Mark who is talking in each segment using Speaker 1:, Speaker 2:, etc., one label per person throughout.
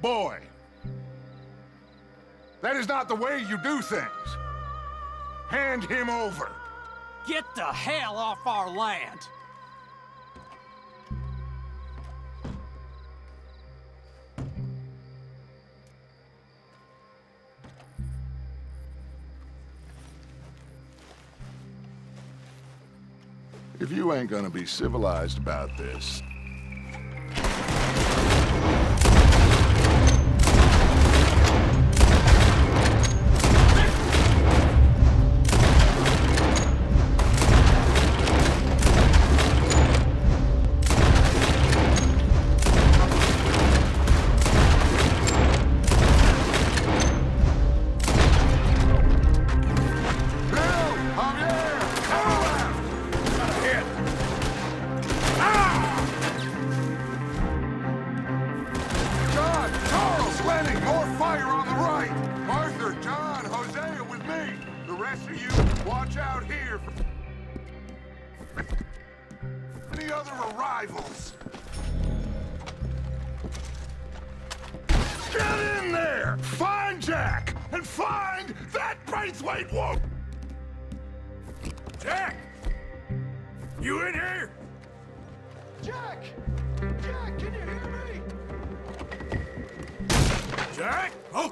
Speaker 1: boy. That is not the way you do things. Hand him over.
Speaker 2: Get the hell off our land!
Speaker 1: If you ain't gonna be civilized about this, rest of you, watch out here for any other arrivals. Get in there! Find Jack! And find that Braithwaite woman! Jack! You in here? Jack! Jack, can you hear me? Jack? Oh,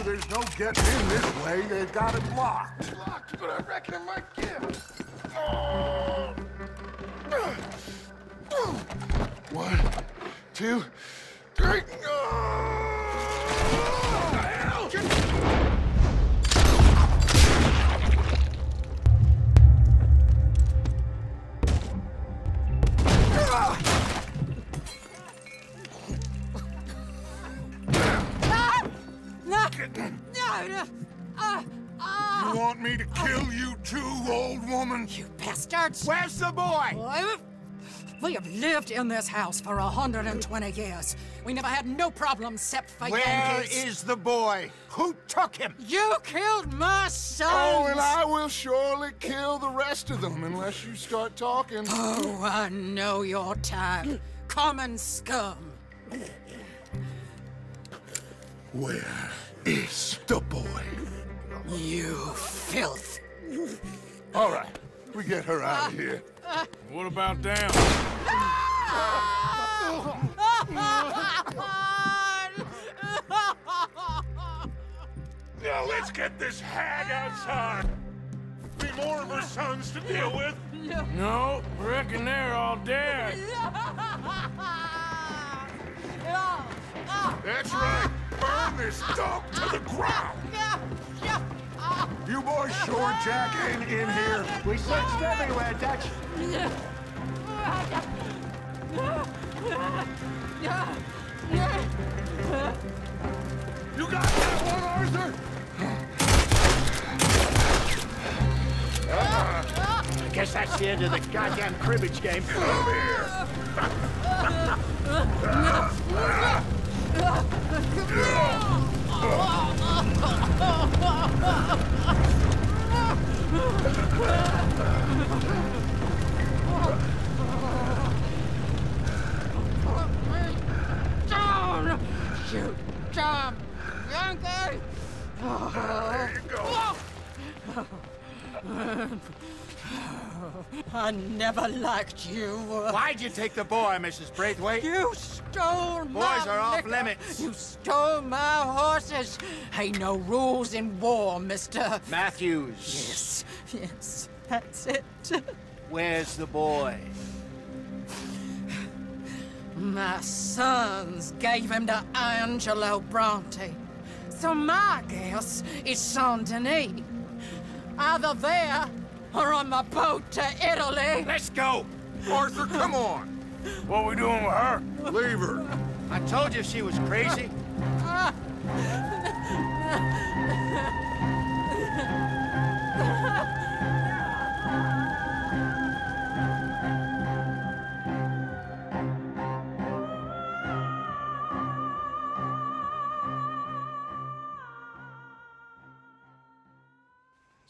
Speaker 1: you there's no getting in this way. They've got it locked. Locked, but I reckon it might give. One, two,
Speaker 3: We have lived in this house for 120 years. We never had no problems except for
Speaker 2: Where
Speaker 3: Yankees.
Speaker 2: is the boy? Who took him?
Speaker 3: You killed my son!
Speaker 1: Oh, and I will surely kill the rest of them unless you start talking.
Speaker 3: Oh, I know your type. Common scum.
Speaker 1: Where is the boy?
Speaker 3: You filth.
Speaker 1: All right, we get her out of here.
Speaker 4: What about them?
Speaker 5: Now let's get this hag outside. Be more of her sons to deal with.
Speaker 4: No, reckon they're all dead.
Speaker 5: That's right. Burn this dog to the ground. You boys sure Jack ain't in here.
Speaker 2: We searched everywhere, Dutch.
Speaker 5: You got that one, Arthur?
Speaker 2: I guess that's the end of the goddamn cribbage game.
Speaker 5: Come here.
Speaker 3: Down! Shoot! Jump! Yankee!
Speaker 5: There you go.
Speaker 3: I never liked you.
Speaker 2: Why'd you take the boy, Mrs. Braithwaite?
Speaker 3: You stole my
Speaker 2: Boys are off
Speaker 3: liquor.
Speaker 2: limits.
Speaker 3: You stole my horses. Ain't no rules in war, mister.
Speaker 2: Matthews,
Speaker 3: Yes, yes, that's it.
Speaker 2: where's the boy?
Speaker 3: My sons gave him to Angelo Bronte. So my guess is Saint Denis. Either there or on the boat to Italy.
Speaker 2: Let's go.
Speaker 5: Arthur, come on.
Speaker 4: What we doing with her?
Speaker 5: Leave her.
Speaker 2: I told you she was crazy.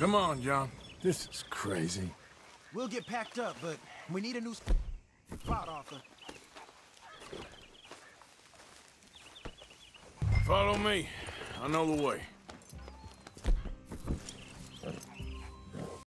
Speaker 4: Come on, John.
Speaker 6: This is crazy.
Speaker 7: We'll get packed up, but we need a new spot, Arthur.
Speaker 4: Follow me. I know the way.